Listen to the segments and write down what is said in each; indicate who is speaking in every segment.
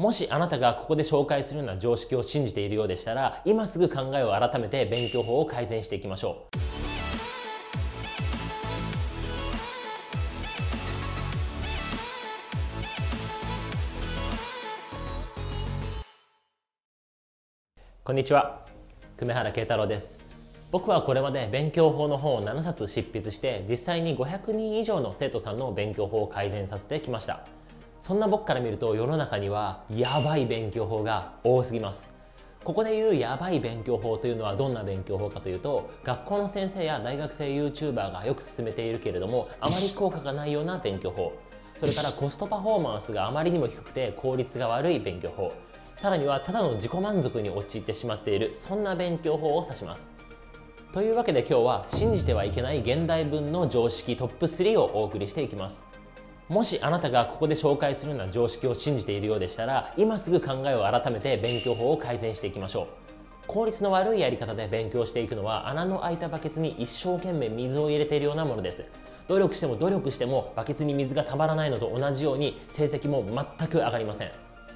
Speaker 1: もしあなたがここで紹介するような常識を信じているようでしたら今すぐ考えを改めて勉強法を改善していきましょう。こんにちは。久米原慶太郎です。僕はこれまで勉強法の本を7冊執筆して実際に500人以上の生徒さんの勉強法を改善させてきました。そんな僕から見ると世の中にはやばい勉強法が多すぎます。ここで言うやばい勉強法というのはどんな勉強法かというと学校の先生や大学生 YouTuber がよく進めているけれどもあまり効果がないような勉強法。それからコストパフォーマンスがあまりにも低くて効率が悪い勉強法。さらにはただの自己満足に陥ってしまっているそんな勉強法を指します。というわけで今日は信じてはいけない現代文の常識トップ3をお送りしていきます。もしあなたがここで紹介するような常識を信じているようでしたら今すぐ考えを改めて勉強法を改善していきましょう。効率の悪いやり方で勉強していくのは穴の開いたバケツに一生懸命水を入れているようなものです。努力しても努力してもバケツに水がたまらないのと同じように成績も全く上がりません。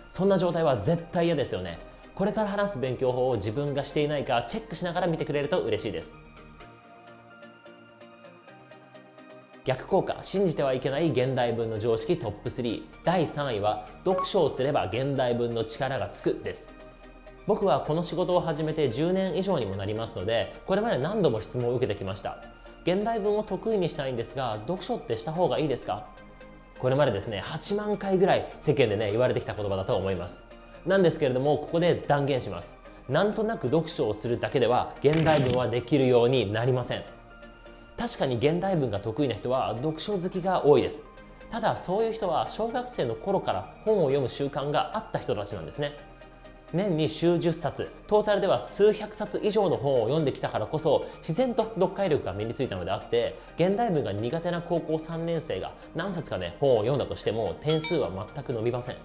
Speaker 1: そんな状態は絶対嫌ですよね。これから話す勉強法を自分がしていないかチェックしながら見てくれると嬉しいです。逆効果信じてはいけない現代文の常識トップ3第3位は読書をすれば現代文の力がつくです。僕はこの仕事を始めて10年以上にもなりますのでこれまで何度も質問を受けてきました。現代文を得意にしたいんですが読書ってした方がいいですか？これまでですね8万回ぐらい世間でね言われてきた言葉だと思います。なんですけれどもここで断言します。なんとなく読書をするだけでは現代文はできるようになりません。確かに現代文が得意な人は読書好きが多いです。ただそういう人は小学生の頃から本を読む習慣があった人たちなんですね。年に数十冊トータルでは数百冊以上の本を読んできたからこそ自然と読解力が身についたのであって現代文が苦手な高校3年生が何冊かね本を読んだとしても点数は全く伸びません。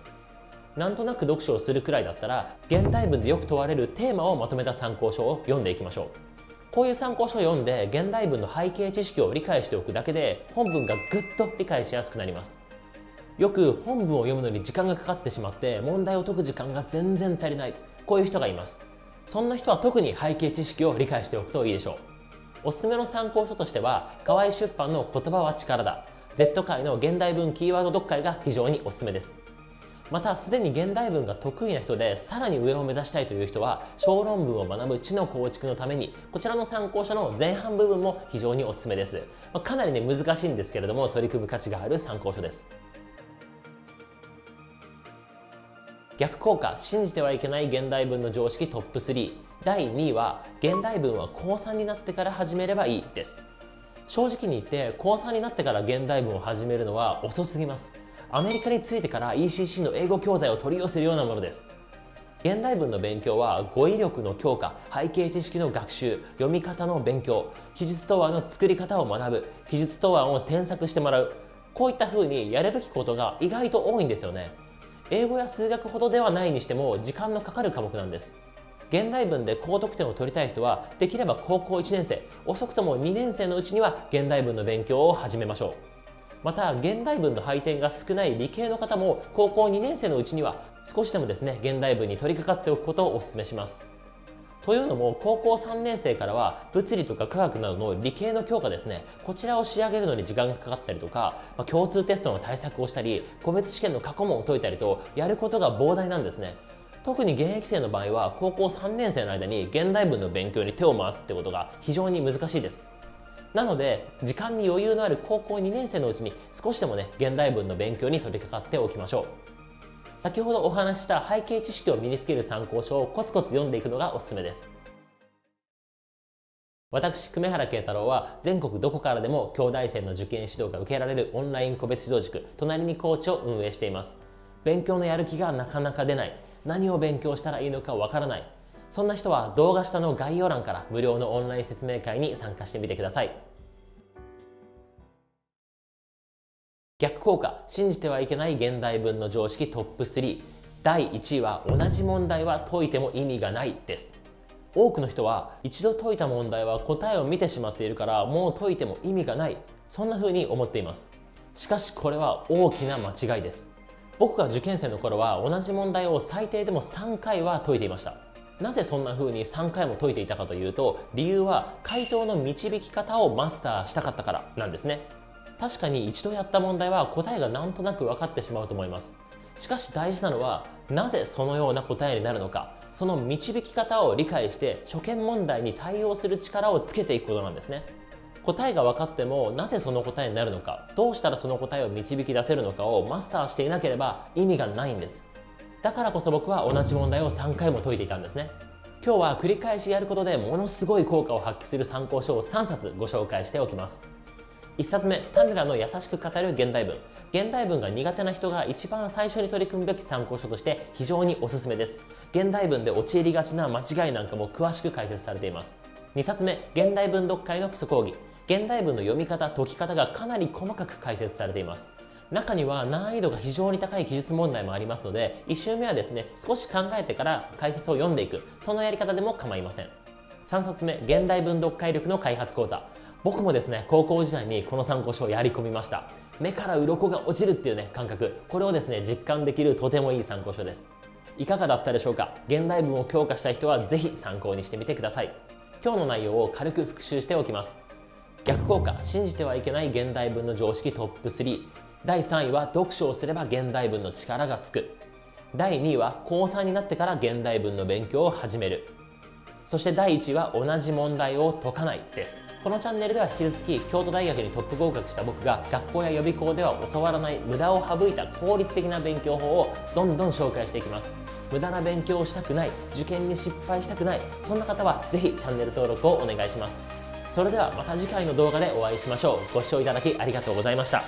Speaker 1: なんとなく読書をするくらいだったら現代文でよく問われるテーマをまとめた参考書を読んでいきましょう。こういう参考書を読んで現代文の背景知識を理解しておくだけで本文がぐっと理解しやすくなります。よく本文を読むのに時間がかかってしまって問題を解く時間が全然足りない。こういう人がいます。そんな人は特に背景知識を理解しておくといいでしょう。おすすめの参考書としては河合出版の言葉は力だ。Z 界の現代文キーワード読解が非常におすすめです。またすでに現代文が得意な人でさらに上を目指したいという人は小論文を学ぶ知の構築のためにこちらの参考書の前半部分も非常におすすめです、まあ、かなりね難しいんですけれども取り組む価値がある参考書です。逆効果信じてはいけない現代文の常識トップ3第2位は現代文は高3になってから始めればいいです。正直に言って高3になってから現代文を始めるのは遅すぎます。アメリカに着いてから ECC の英語教材を取り寄せるようなものです。現代文の勉強は語彙力の強化背景知識の学習読み方の勉強記述答案の作り方を学ぶ記述答案を添削してもらうこういった風にやるべきことが意外と多いんですよね。英語や数学ほどではないにしても時間のかかる科目なんです。現代文で高得点を取りたい人はできれば高校1年生遅くとも2年生のうちには現代文の勉強を始めましょう。また現代文の配点が少ない理系の方も高校2年生のうちには少しでもですね現代文に取り掛かっておくことをお勧めします。というのも高校3年生からは物理とか科学などの理系の教科ですねこちらを仕上げるのに時間がかかったりとか、まあ、共通テストの対策をしたり個別試験の過去問を解いたりとやることが膨大なんですね。特に現役生の場合は高校3年生の間に現代文の勉強に手を回すってことが非常に難しいです。なので時間に余裕のある高校2年生のうちに少しでもね現代文の勉強に取り掛かっておきましょう。先ほどお話した背景知識を身につける参考書をコツコツ読んでいくのがおすすめです。私、久米原慶太郎は全国どこからでも兄弟生の受験指導が受けられるオンライン個別指導塾隣にコーチを運営しています。勉強のやる気がなかなか出ない。何を勉強したらいいのかわからない。そんな人は動画下の概要欄から無料のオンライン説明会に参加してみてください。逆効果。信じてはいけない現代文の常識トップ3第1位は同じ問題は解いても意味がないです。多くの人は一度解いた問題は答えを見てしまっているからもう解いても意味がない。そんな風に思っています。しかしこれは大きな間違いです。僕が受験生の頃は同じ問題を最低でも3回は解いていました。なぜそんな風に3回も解いていたかというと理由は回答の導き方をマスターしたかったからなんですね。確かに一度やった問題は答えがなんとなく分かってしまうと思います。しかし大事なのはなぜそのような答えになるのか。その導き方を理解して初見問題に対応する力をつけていくことなんですね。答えが分かってもなぜその答えになるのか。どうしたらその答えを導き出せるのかをマスターしていなければ意味がないんです。だからこそ僕は同じ問題を3回も解いていたんですね。今日は繰り返しやることでものすごい効果を発揮する参考書を3冊ご紹介しておきます。1冊目田村の優しく語る現代文。現代文が苦手な人が一番最初に取り組むべき参考書として非常におすすめです。現代文で陥りがちな間違いなんかも詳しく解説されています。2冊目現代文読解の基礎講義。現代文の読み方解き方がかなり細かく解説されています。中には難易度が非常に高い記述問題もありますので1周目はですね少し考えてから解説を読んでいく。そのやり方でも構いません。3冊目現代文読解力の開発講座。僕もですね高校時代にこの参考書をやり込みました。目から鱗が落ちるっていうね感覚。これをですね実感できるとてもいい参考書です。いかがだったでしょうか？現代文を強化したい人はぜひ参考にしてみてください。今日の内容を軽く復習しておきます。逆効果信じてはいけない現代文の常識トップ3第3位は読書をすれば現代文の力がつく。第2位は高3になってから現代文の勉強を始める。そして第1は同じ問題を解かないです。このチャンネルでは引き続き京都大学にトップ合格した僕が学校や予備校では教わらない無駄を省いた効率的な勉強法をどんどん紹介していきます。無駄な勉強をしたくない受験に失敗したくない。そんな方はぜひチャンネル登録をお願いします。それではまた次回の動画でお会いしましょう。ご視聴いただきありがとうございました。